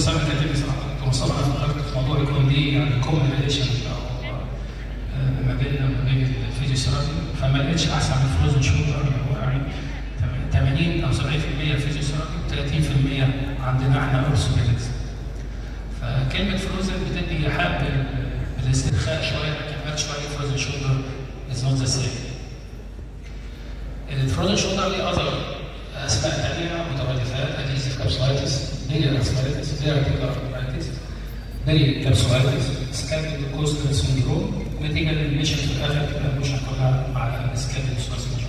كل سنه لي صراحة. فكرت في موضوع يكون ليه يعني common relation ما بيننا وما بين ال physiotherapy فما لقيتش أحسن من frozen هو يعني 80 أو 70% physiotherapy و30% عندنا إحنا orthopedics فكلمة frozen بتدي حق بالاسترخاء شوية لكن شوية frozen shoulder is not the same ال frozen shoulder ليه other أسماء ثانية مترادفات اديزيف كابسولايتس بيري كابسولايتس بيري كابسولايتس بيري كابسولايتس سكابيل كوستال سندروم نتيجه للميشن في الآخر تبقى الميشن كلها مع السكابيل كوستال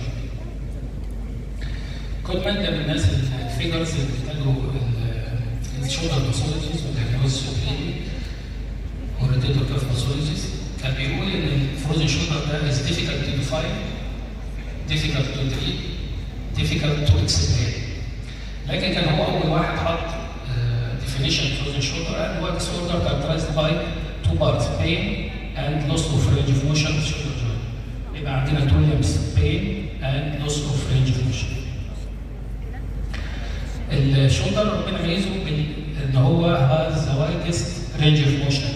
كل ماده من الناس الفيجرز اللي بيحتاجوا الشولدر باثولوجيز والدياجنوز والريتيتور كاف باثولوجيز كان بيقول إن الفروزن شولدر ده is difficult to define difficult to treat difficult to explain. لكن كان هو أول واحد حط uh, definition frozen shoulder and was disorder characterized by two parts pain and loss of range of motion shoulder joint يبقى عندنا two limbs pain and loss of range of motion ال shoulder ربنا ميزه ان هو has the widest range of motion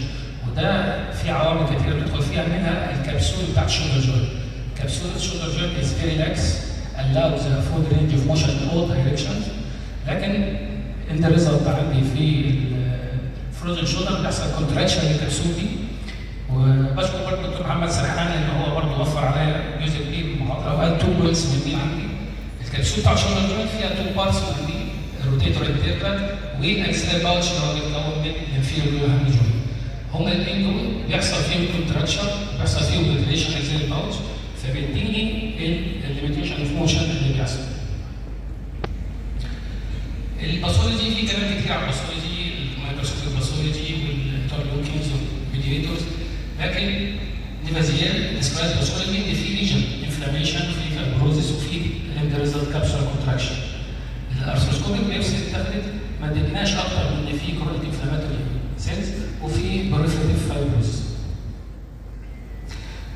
وده في عوامل كثيره بتدخل فيها منها الكبسول بتاعت ال shoulder joint capsule ال shoulder joint is very lax allows a full range of motion in all directions لكن ان the result عندي في ال frozen shoulder بيحصل contraction لل capsule دي وبشكر برضه الدكتور محمد سرحان ان هو برضه وفر عليا جزء كبير من المحاضره وقال two points من دي عندي. الكبسول بتاع ال shoulder joint فيها two parts من دي ال rotator interval وال axillary pouch اللي هو بيتكون من ال inferior glenohumeral joint هما الاثنين دول بيحصل فيهم كونتراكشن بيحصل فيهم فيبريشن اكسلر باوتش فبيديني الليميتيشن اوف موشن اللي بيحصل. الباثولوجي في كلام كتير عن الباثولوجي المايكروسكوبيك باثولوجي والانترلوكينز والميديتورز لكن نيفازيال ديسكرايب باثولوجي ان في ليجن انفلاميشن في فايبروزيس وفي ريزلت كابسول كونتراكشن. الارثروسكوبيك بيبسي اتخذت ما ادتناش أكتر من ان في chronic inflammatory cells وفي proliferative fibrosis.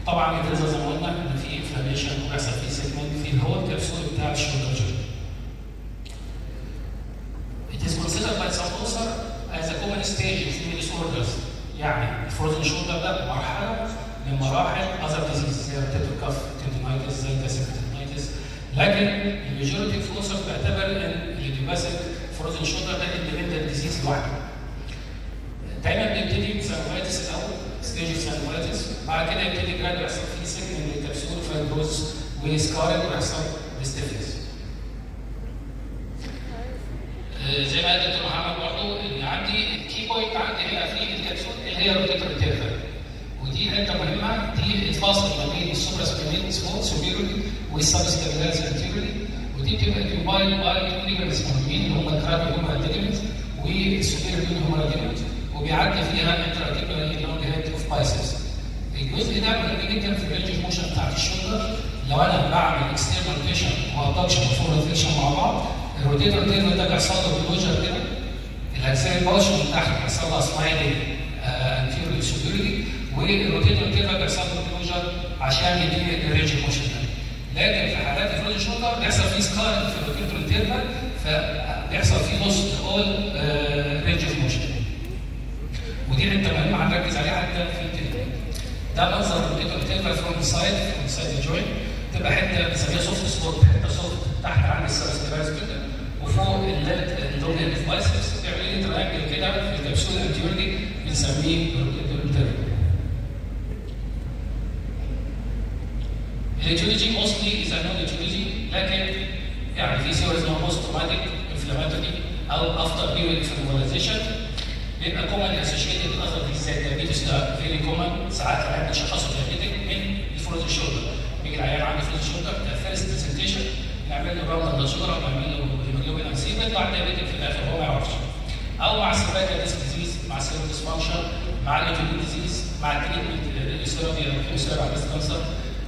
طبعا الجلسه زي ما قلنا إن في inflammation وبيحصل فيه segment في اللي هو الكبسول بتاع ال shoulder joint. It is considered by some author as a common stage in human disorders. ال frozen shoulder ده مرحله من مراحل other disease زي ال rotator cuff tendinitis زي ال calcific tendinitis لكن ال majority of author بيعتبر إن ال idiopathic frozen shoulder ده independent disease لوحده. دايما بيبتدي ب synovitis الأول stage synovitis بعد كده يبتدي gradual يحصل فيه thickening من ال capsule fibrosis و scarred ويحصل stiffness. زي ما قال هي ال rotator interval ودي حتة مهمة دي الفاصل ما بين ال supra سمول سوبيرولي والسب ستابيلايز انتيرولي ودي بتبقى تو ليجمنتس مهمين اللي هم الكراب هم الليجمنت والسوبيرولي هم الليجمنت وبيعدي فيها انتراتيكولار لونج هيد اوف بايسبس الجزء ده مهم جدا في الرينج اوف موشن بتاعت الشولدر. لو أنا بعمل اكسترنال روتيشن وابدكشن وفور روتيشن مع بعض الروتيتور تيرمال ده بيحصل له كلوجر كده. الأجزاء الباوش من تحت بيحصل لها سلايدنج سوبيريوري والروتيتور تيرمال بيحصل له كلوجر عشان يديني الرينج موشن لكن في حالات الفروج شولدر بيحصل فيه سكار في الروتيتور تيرمال فبيحصل فيه لوس اول رينج اوف موشن ودي حتة مهمة هنركز عليها حتى في التدريب ده منظر الروتيتور تيرمال فروم سايد فروم سايد الجوينت تبقى حتة بنسميها سوفت سبوت حتة سوفت تحت عند السبسترايز كده وفوق اللونج بايسبس بيعمل لي ترانجل كده في الكبسول الانتيوري بنسميه الروتيتور الاتيولوجي موستلي از انون اتيولوجي لكن يعني في سيور اسمها بوست تروماتيك انفلاماتوري أو افتر بيريود انفلاماتيزيشن بيبقى كومن اسوشيتد اذر ديزيز زي الدايابيتس ده فيري كومن ساعات العيان بيشخصوا دايابيتك من الفروز الشولدر بيجي العيان عنده فروز الشولدر ده فيرست برزنتيشن نعمل له راوند بلاد شوجر أو نعمل له هيموجلوبين ام سي بيطلع دايابيتك في الآخر هو ما يعرفش أو مع السيرفايكال ديسك ديزيز مع السيرو ديسفانكشن مع الاوتوميون ديزيز مع التريتمنت السيرابي أو الكيموثيرابي على كانسر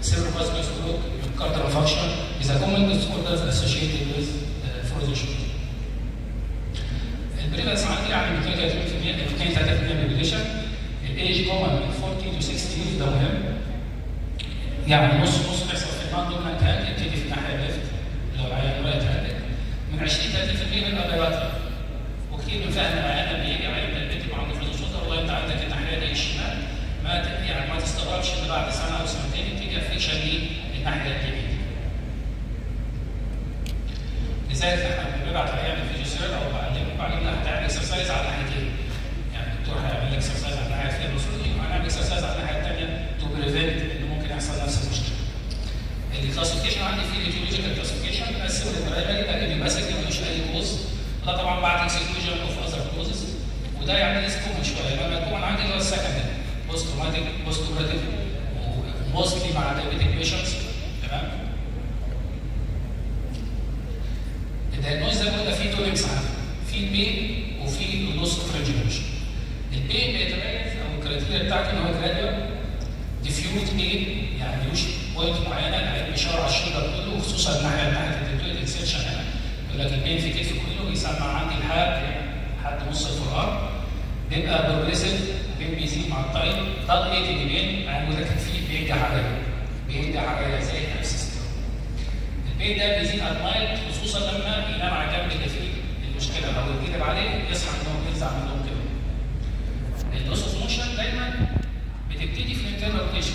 cerebral vascular stroke with cardiac function is a common disorder associated with uh, frozen shock. البريفالنس عندي على 230% 230% من population الايج كومن من 40 to 60 ده مهم يعني نص نص بيحصل في النون دومينانت هاند يبتدي في الناحيه الليفت لو عيان right hand من 20 30% من ال bilateral وكثير من فهم العيان لما يجي عيان البيت يبقى عنده frozen shoulder والله انت عندك الناحيه دي الشمال ما يعني ما تستغربش ان بعد سنه أو سنتين انت يبتدي affection للناحيه اليمين. لذلك إحنا بنبعت عيان physiotherapy أو بعلمه بعلمنا هتعمل exercise على الناحيتين. يعني الدكتور هيعمل exercise على الناحيه فيها الوصولي وهنعمل exercise على الناحيه الثانية to prevent ان ممكن يحصل نفس المشكلة. ال classification عندي في ال etiological classification بقسم ال primary ده اللي ماسك ملوش اي cause ده طبعا بعد exclusion of other causes وده يعني less common شوية لما يكون عندي اللي هو ال secondary post traumatic post operative و mostly مع diabetic patients تمام ال diagnosis زي ما قلنا فيه two things عندي في ال pain وفي ال loss of rotation ال pain بيتميز أو ال criteria بتاعته ان هو gradual diffuse pain يعني ملوش point العيان بيشاور على ال shoulder كله وخصوصا الناحيه ناحيه ال deltoid insertion هنا يقول لك ال pain في كتفي كله بيسمع عندي لحد لحد نص ال forearm. بيبقى progressive pain بيزيد مع ال time ده achy pain يعني كتفي فيه بينقح عليا بينقح عليا زي ال abscess ال pain ده بيزيد ادمايل خصوصا لما ينام على جنب اللي فيه المشكلة أو يتقلب عليه يصحى من النوم يفزع من النوم كده. ال loss motion دايما بتبتدي في ال internal rotation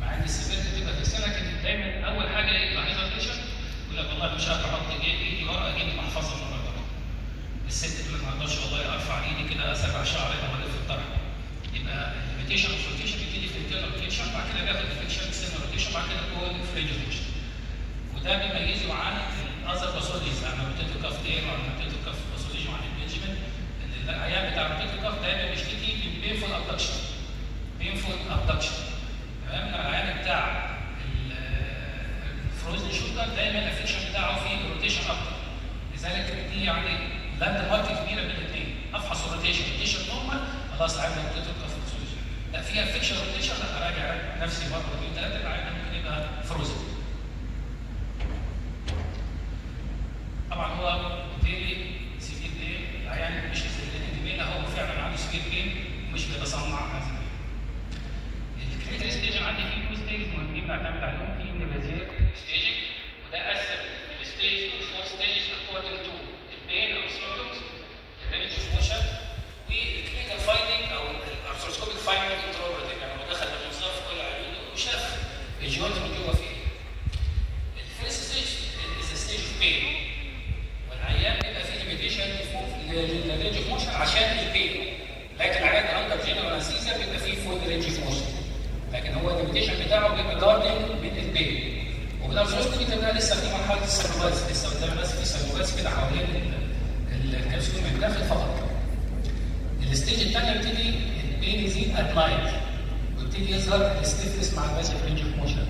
مع ان ال severity بتبقى في السنة كده دايما اول حاجة يلاحظها ال patient يقول لك والله مش هقدر أحط ايدي ورا أجيب محفظه من ورا الست تقول لك ما أقدرش والله ارفع ايدي شعري أو الف الطرح يبقى ال limitation of rotation بيبتدي في ال internal rotation بعد كده بياخد affection external rotation بعد كده جوه الفريج rotation وده بيميزه عن ال other pathologies عن rotator cuff tear وعن rotator cuff pathology وعن ال impingement إن العيان بتاع rotator cuff دايما بيشتكي من painful abduction painful abduction تمام؟ العيان بتاع ال frozen shoulder دايما ال affection بتاعه في ال rotation أكتر لذلك دي يعني landmark كبيرة الاثنين أفحص ال rotation rotation normal خلاص rotator cuff pathology لا فيها affection rotation لا اراجع نفسي مرة واثنين ثلاثة العيان ممكن يبقى frozen طبعا هو بالتالي severe pain العيان مش severe pain هو فعلا عنده severe pain ومش بيتصنع هذا. ال critical stage عندي فيه two stage مهمين بعتمد عليهم في Neviaser staging وده قسم ال stage to four stages according to ال pain أو ال symptoms ال range of motion وال clinical finding أو ال arthroscopic finding intraoperative يعني هو دخل المنظار في كل عيونه وشاف ال joint من جوه فيه ال first stage is stage of pain والعيان بيبقى فيه limitation لل range of motion عشان ال pain لكن العيان under general anesthesia بيبقى range of motion لكن هو ال limitation بتاعه بيبقى guarding من ال pain وبال arthroscopy بتبقى لسه في مرحلة ال synovitis لسه قدام الناس في synovitis كده حوالين من الداخل فقط ال stage الثانية بيبتدي ال pain يزيد at night ويبتدي يظهر ال stiffness مع ال passive range of motion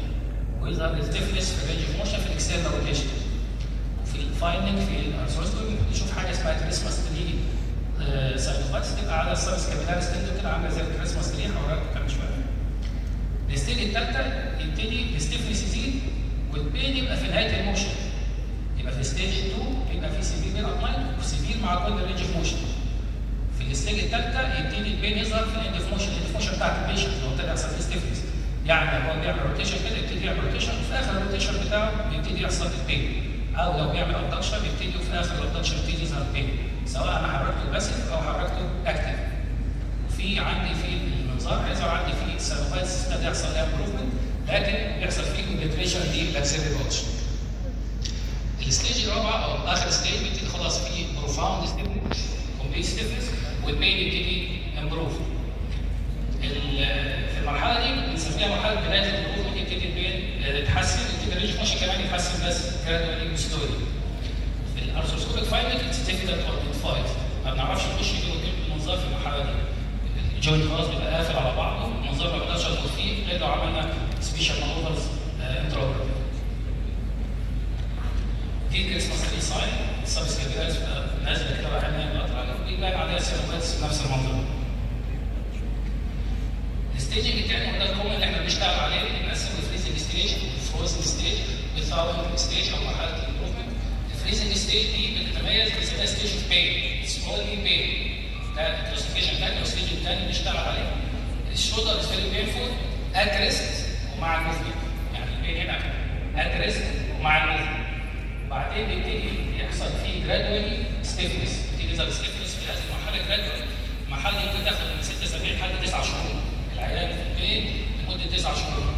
ويظهر ال stiffness في ال range of motion في ال external rotation وفي ال finding في ال arthroscopy نشوف حاجة اسمها Christmas tree synovitis تبقى على ال surface capillary ستيندو كده عامله زي ال Christmas tree هوريكم كمان شوية. ال stage الثالثه يبتدي ال stiffness يزيد وال pain يبقى في نهاية ال motion. يبقى في stage 2 يبقى في severe pain at night و severe مع كل range of motion في ال stage الثالثه يبتدي ال pain يظهر في ال end of motion ال end of motion بتاعت ال patient لو ابتدى يحصل فيه stiffness يعني هو بيعمل rotation كده يبتدي يعمل rotation وفي آخر ال rotation بتاعه بيبتدي يحصل ال pain أو لو بيعمل abduction بيبتدي وفي آخر ال abduction يبتدي يظهر ال pain سواء أنا حركته passive أو حركته active وفي عندي في المنظار هيظهر عندي في synovitis ابتدى يحصل لها improvement لكن بيحصل فيه كونجنتريشن دي باكسيري روتش ال stage الرابعه أو آخر stage بيبتدي خلاص في profound stiffness complete stiffness وال pain يبتدي improve في المرحلة دي بنسميها مرحلة بدايه ال improvement يبتدي ال pain ال range ماشي كمان يتحسن بس gradually و slowly في ال arthroscopic finding it's difficult to identify ما بنعرفش نخش جوه المنظار في المرحلة دي. ال joint خلاص بيبقى قافل على بعضه. المنظار ما بقدرش أدخل فيه. غير لو عملنا special maneuvers intraop دي ال Christmas tree sign السبس capillaries نازلة كده قطر على بيبان عليها synovitis نفس المنظر. ال staging الثاني وده ال common اللي إحنا بنشتغل عليه بنقسمه ال freezing stage وال frozen stage وال thawing stage أو مرحلة ال freezing stage دي بتتميز بسميها ستيج اوف بين سمولي بين ده ال classification الثاني وال stage الثاني بنشتغل عليه. ال shoulder is very painful at rest ومع ال movement يعني ال pain هنا at rest ومع ال movement وبعدين بيبتدي يحصل فيه gradually stiffness بيبتدي يظهر stiffness في هذه المرحلة gradually محل يمكن تاخد من ست اسابيع لحد تسع شهور. العيان في ال pain لمدة تسع شهور.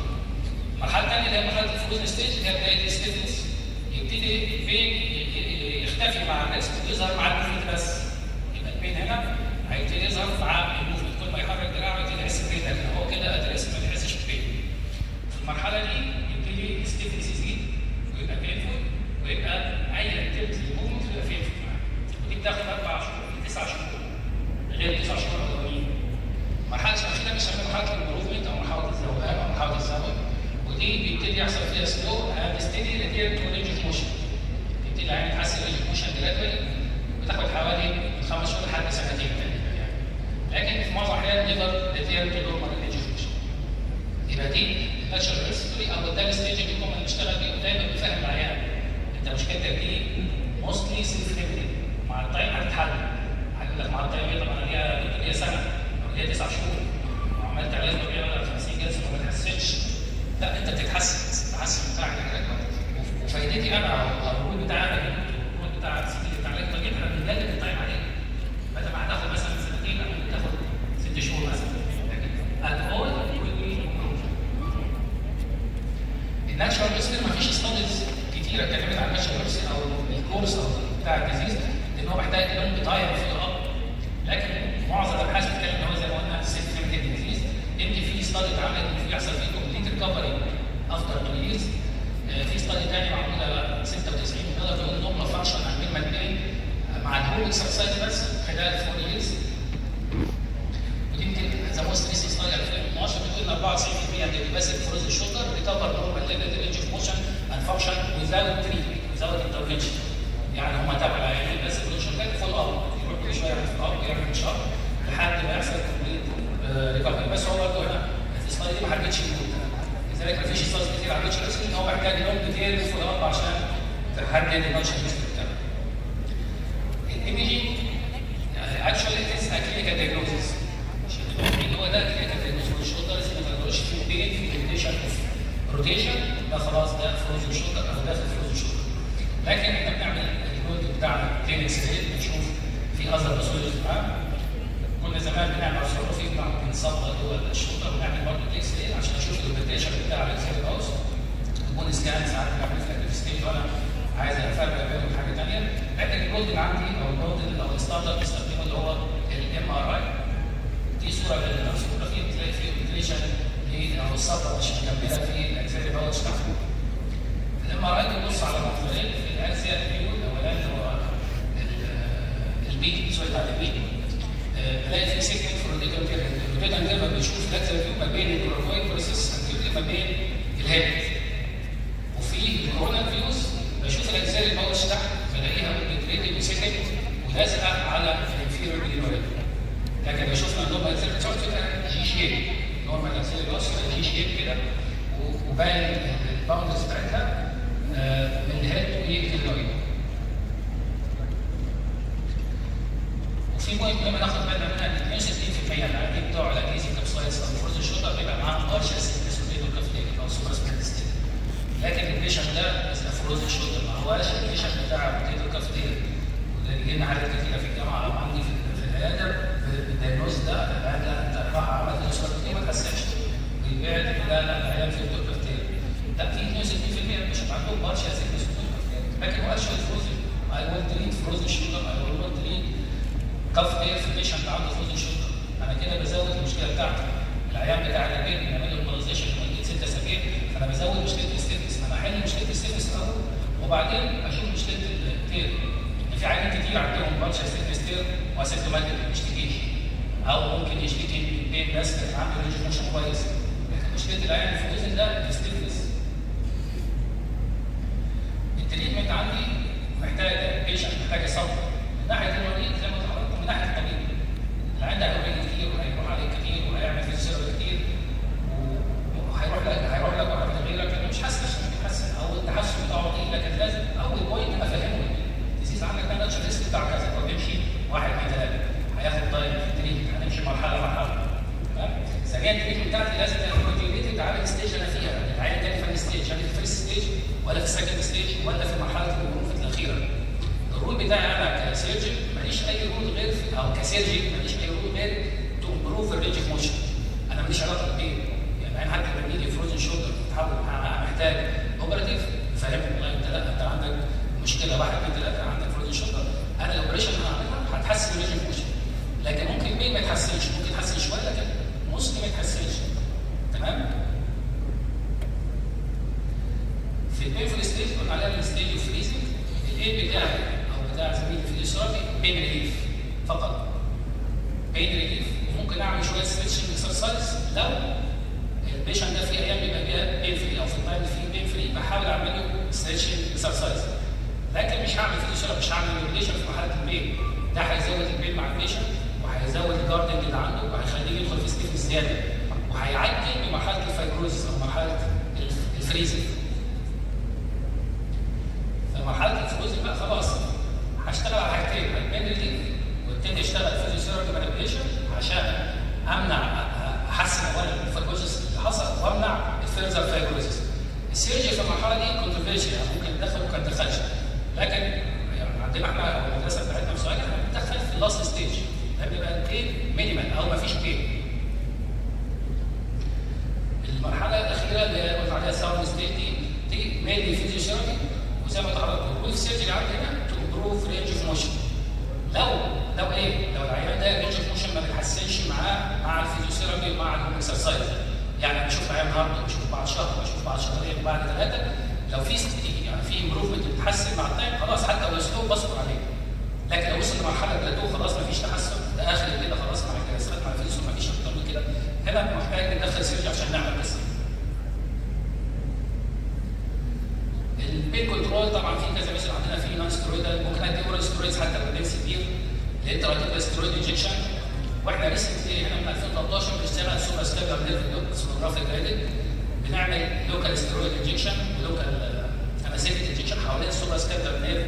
المرحله الثانية اللي هي مرحلة ال frozen stage اللي هي بداية ال stiffness يبتدي ال pain يختفي مع ال rest ويظهر مع ال movement بس. يبقى ال pain هنا؟ هيبتدي يظهر مع ال movement كل ما يحرك دراعه يبتدي يحس ب pain لكن هو كده at rest ما بيحسش ب pain. في المرحلة دي يبتدي ال stiffness يزيد ويبقى painful ويبقى أي activity movement يبقى painful معاه. ودي بتاخد أربع شهور تسع شهور. غير التسع شهور الاولانيين. المرحله الأخيرة بنسميها مرحلة ال improvement أو مرحلة الذوبان أو مرحلة الزمن ودي بيبتدي يحصل فيها slow return to range motion يبتدي العيان يتحسن range motion gradually بتاخد حوالي خمس شهور لحد سنتين تقريبا يعني. لكن في معظم الأحيان never return to normal range motion يبقى دي ال natural history أو ده ال stage اللي كنا بنشتغل بيه ودايما بنفهم العيان. أنت مشكلتك دي mostly self مع ال time هتتحل. هيقول لك مع ال time طبعا ليها سنه أو ليها تسع شهور وعملت علاج طبيعي ولا 50 جلسة وما اتحسنش لا أنت بتتحسن التحسن بتاعك وفائدتي أنا أو بتاعك ال role بتاع السي بتاع العلاج الطبيعي إحنا بنجدد ال time عليه بدل ما هتاخد مثلا سنتين لا تاخد ست شهور مثلا لكن at all will be improved. ال natural medicine ما فيش studies كتيره اتكلمت عن ال natural medicine أو ال course أو بتاع ال disease لأن هو محتاج long time follow up لكن معظم الابحاث بتتكلم ان هو زي ما قلنا self limited disease ان في study اتعملت ان في يحصل فيه complete recovery after two years في study ثاني معموله 96 نقدر نقول normal function عن مين مدين مع ال home exercise بس خلال 4 years ودي يمكن the most recent study 2012 بتقول 94% عند ال patients frozen shoulder recover normal level range of motion and function without treatment without intervention يعني هم تابعوا العيانين بس frozen shoulder follow up يروح كل شوية يعمل follow up يعمل شهر لحد ما يحصل complete recovery بس هو برضه هنا ال study دي ما حددش لذلك ما فيش study كتير ال natural ان هو محتاج long كتير follow up عشان تحدد ال natural بتاعه ال imaging actually it's clinical diagnosis اللي هو ده clinical diagnosis ال shoulder لازم ما تقدرش فيه pain في condition of rotation ده خلاص ده frozen shoulder أو داخل frozen shoulder لكن إحنا بنعمل الجهد بتاعنا كلينكس بنشوف في اذر باسولوجي معاه كنا زمان بنعمل صرافي بنصدر جوه الشولدر ونعمل برضه إكس راي عشان أشوف الروتيشن بتاع الاكسيل باوس تكون سكان ساعات بنعمل في الاكتيف وأنا عايز أفرق بينهم حاجة ثانية لكن الجولد اللي عندي أو الجولد أو الستاندرد بستخدمه اللي هو الام ار اي دي صورة للفوتوغرافيه بتلاقي فيه روتيشن أو السطر مش مكمله في الاكسيل باوس تحت الام ار اي بيبص على منظورين في فيو الأولاني البيك سوري بتاع البيك بلاقي في سيكنت في الروتيتال كيرف الروتيتال كيرف بيشوف الاكسيال فيو ما بين الكلوروفويد بروسيس ما بين الهيد وفي الكورونا فيوز بشوف الأجزاء اللي باوتش تحت بلاقيها بتريتد وسكت ولازقه على الانفيريور جلينويد لكن بشوف عندهم أجزاء كده جي شيب normal اجزاء الوصف J shape كده وباين ال bounds بتاعتها من ال head وال glenoid وفي point مهم ناخد بالنا منها ان 62% من العيانين بتوع ال adhesive capsulitis أو frozen shoulder بيبقى معاهم partial thickness cuff tear أو supraspinatus لكن ال patient ده frozen shoulder ما هواش ال patient بتاع rotator cuff tear وده لنا حالات كتيره في الجامعة أو عندي في, في العياده بالدايجنوز ده العياده انت راح عملت نسخه كتير ما تحسنش بيبعد لا لا العيان في بوتيتو كافتير لا في 62% مش عندهم بارشال سيكنس لكن هو اشهر فروز اي ويل تريد فروز الشوطه اي ويل تريد كافتير في بيشنت عنده فروز الشوطه أنا كده بزود المشكلة بتاعتي العيان بتاع الرجال بنعمل له امبولايزيشن لمده ست اسابيع فانا بزود مشكله الستيفنس أنا احل مشكله الستيفنس الأول وبعدين أشوف مشكله ال tear في عيانين كتير عندهم partial thickness tear و asymptomatic ما بيشتكيش أو ممكن يشتكي من pain بس لكن عنده range motion كويس لكن مشكله العيان في الجزء ده ال stiffness ال treatment عندي محتاج patient محتاج صبر. من ناحية المريض زي ما اتحركت من ناحيه الطبيب العيان ده هيوريك كتير وهيروح عليك كتير وهيعمل physiotherapy كتير وهيروح لك هيروح لك وهيروح لغيرك لكن مش حاسس عشان يتحسن أو التحسن بتاعه بطيء لكن لازم اول point افهمه ال disease عندك ده natural history بتاع كذا هو بيمشي واحد اثنين ثلاثة هياخد time في ال treatment هنمشي مرحله مرحله تمام ثانيا ال treatment بتاعتي لازم تبقى motivated على ال stage أنا فيها العيان الثاني في ال stage هل في ال first stage ولا في ال second stage ولا في مرحله الغرفه الاخيره ال role بتاعي أنا ك surgeon ماليش اي role غير في أو ك surgeon ماليش اي role غير to improve ال range of motion أنا ماليش علاقه بال pain يعني يعني حتى لما يجي frozen shoulder تحاول محتاج operative فاهم والله. انت لا انت عندك مشكلة واحد اثنين ثلاثة عندك frozen shoulder أنا ال operation اللي هعملها هتحسن ال range motion لكن ممكن مين ما يتحسنش ممكن يتحسن شوية لكن mostly ما يتحسنش تمام في ال painful stage قلنا عليها ال stage of freezing الايه بتاعي أو بتاع زميلي في الاشراكي pain relief فقط pain relief وممكن اعمل شوية stretching exercise لو ال patient ده في أيام بيبقى فيها pain free أو في ال time فيه pain free بحاول اعمل له stretching exercise لكن مش هعمل فيه اشراك مش هعمل manipulation في مرحله ال pain ده هيزود ال pain مع ال patient اللي عنده وهيخليه يدخل في stiff زياده وهيعدي بمرحلة ال fibrosis أو مرحلة ال freezing فمرحله ال freezing بقى خلاص هشتغل على حاجتين ال pain relief وابتدي اشتغل physiotherapy manipulation عشان امنع احسن اولا ال fibrosis اللي حصل وامنع ال further fibrosis ال surgery في المرحله دي controversial يعني ممكن تدخل وممكن ما تدخلش لكن يعني عندنا إحنا المدرسة بتاعتنا في سوهاج إحنا بندخل في ال last stage ده بيبقى ال pain minimal أو ما فيش pain المرحله الاخيره اللي هي قلنا عليها thawing stage دي mainly physiotherapy وزي ما اتعرضت وال surgery عندي هنا to improve range of motion لو لو إيه؟ لو العيان ده range of motion ما بيتحسنش معاه مع ال physiotherapy ومع ال exercise يعني بشوف عيان النهارده بشوف بعد شهر بشوف بعد شهرين بعد ثلاثة. لو في يعني في improvement بتتحسن مع ال time خلاص حتى لو slow بصبر عليه. لكن لو وصل لمرحلة بلاتو خلاص ما فيش تحسن. ده آخر كده خلاص مع الجلسات مع ال physio ما فيش أكتر من كده. هنا محتاج ندخل surgery عشان نعمل بس. ال pain control طبعا في كذا method عندنا في non steroidal ممكن ادي oral steroids حتى لو ال pain كبير ال intra-articular steroid injection وإحنا recently هنا من 2013 بنشتغل suprascapular nerve sonographic guided بنعمل local steroid injection و local anesthetic injection حوالين ال suprascapular nerve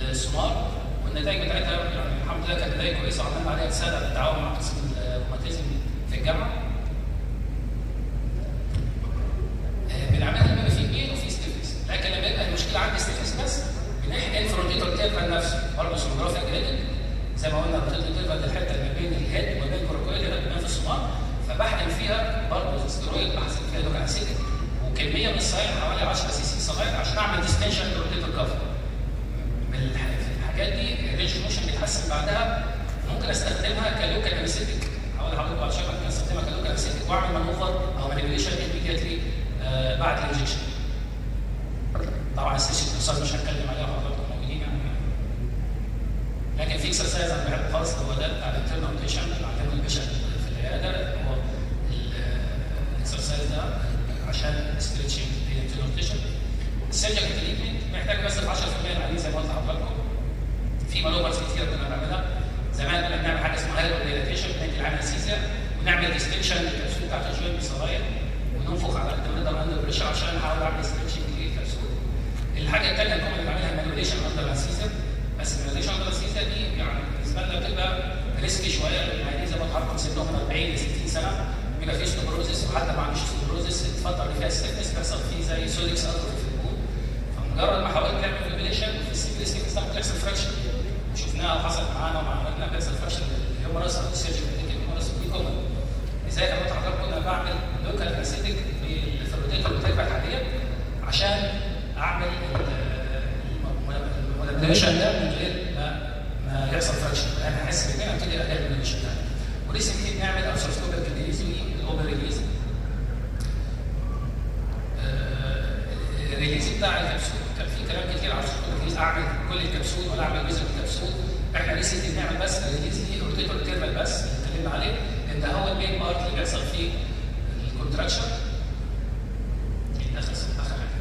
بالسونار والنتائج بتاعتها يعني الحمد لله كانت نتائج كويسه وعملنا عليها رساله بالتعاون مع قسم الروماتيزم في الجامعة بنعملها لما في pain وفي stiffness لكن لما يبقى المشكلة عندي stiffness بس بنحقن ال rotator interval نفسه برضه sonographic guided زي ما قلنا ال rotator interval دي الحته اللي بين ال head وما بين ال coracoid هنا بتبان في السونار فبحقن فيها برضه ستيرويد بحسب فيها local anesthetic وكميه من ال saline حوالي 10 سي سي صغير عشان اعمل distension لل rotator cuff من ال range motion بيتحسن بعدها ممكن أستخدمها ك local anesthetic. هقول لحضرتك بعد شوية ممكن أستخدمها ك local anesthetic وأعمل maneuver أو manipulation immediately آه بعد ال injection. طبعا ال session الاقتصاد مش هتكلم عليها حضراتكم موجودين يعني. لكن في exercise أنا بحبه خالص هو ده بتاع ال internal rotation اللي عندنا في العيادة هو ال exercise ده عشان stretching ال internal rotation ال surgical treatment محتاج بس 10% العديد زي ما قلت لحضراتكم في maneuvers كتير كنا بنعملها زمان كنا بنعمل حاجة اسمها hydrodilatation بندي العيان anesthesia ونعمل distension لل capsule بتاعت ال joint ب saline وننفخ على قد ما نقدر under pressure عشان نحاول اعمل stretching لل capsule الحاجة الثانية اللي كنا بنعملها manipulation under anesthesia بس ال manipulation under anesthesia دي يعني بالنسبة لنا بتبقى risky شوية. لأن زي ما اتحركوا سنهم من 40 ل 60 سنة بيبقى فيه osteoporosis وحتى ما عندوش osteoporosis الفترة اللي فيها stiffness بيحصل فيه زي disuse atrophy في ال bone فمجرد ما حاولت تعمل فيبريشن في ده بتحصل فراكشن. شفناها وحصلت معانا اولادنا بيحصل فراكشن الهيومرس أو السيرجن الهيومرس دي كومن لذلك أنا حضرتك كنا بعمل لوكال اسيتك بالفيروتيتر بتاعي حاليا عشان أعمل الموديليشن ده من غير ما ما يحصل فراكشن أنا أحس بكده ابتدي أقلل الموديليشن ده وريسنتلي بنعمل ابسورسكوبيك ريليز الاوبر ريليز. ال release بتاع الكبسول كان في كلام كتير على ال release أعمل كل الكبسول ولا أعمل جزء الكبسول. إحنا recently بنعمل بس ال release دي rotator interval بس اتكلمنا عليه إن ده هو ال main part اللي بيحصل فيه ال contracture آخر حاجة.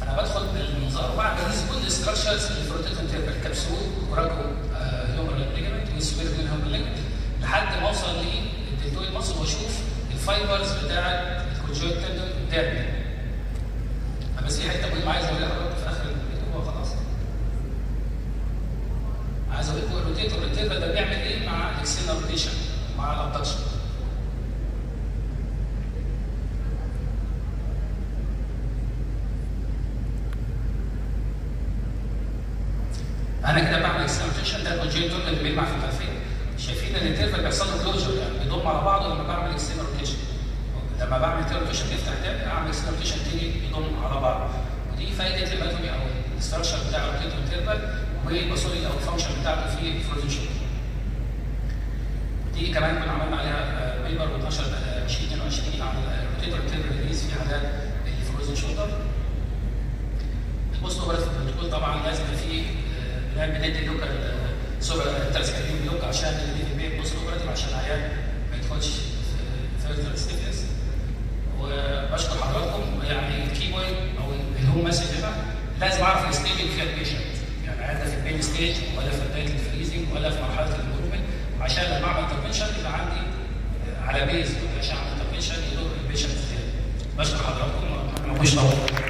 فأنا بدخل بالمنظار. وبعمل release كل ال structures اللي في rotator interval ال capsule و coracohumeral ligament و superior glenohumeral ligament لحد ما أوصل لل deltoid muscle وأشوف ال fibers بتاعت ال conjoint tendon قدامي بس في حتة مهمه عايز اقولها لحضرتك في اخر الفيديو خلاص عايز أقول لكم ال rotator ال rotator ده بيعمل إيه مع الاكسيلر روتيشن مع ال abduction ده ال conjoint اللي بيلمع في الخلفيه شايفين إن ال interval بيحصل له closure يعني بيضم على بعضه لما بعمل external rotation لما بعمل internal rotation يفتح تاني أعمل external rotation تاني يضم على بعض ودي فائده ال anatomy أو ال structure بتاع ال rotator interval وال pathology أو ال function بتاعته في ال frozen shoulder دي كمان كنا عملنا عليها paper و12 2022 عن ال rotator interval release في حالات ال frozen shoulder ال post protocol طبعا لازم في بندي local suprascapular block عشان لل pain post operative عشان العيان ما يدخلش في further stiffness وبشكر حضراتكم يعني ال key point أو ال home message هنا لازم اعرف ال stage فيها ال patient يعني عندنا في ال pain stage ولا في بدايه ال freezing ولا في مرحله ال improvement عشان لما اعمل intervention يبقى عندي على base عشان اعمل intervention يدور ال patient بشكر حضراتكم ما كنتش طول